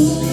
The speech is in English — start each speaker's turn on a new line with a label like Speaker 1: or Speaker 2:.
Speaker 1: soon.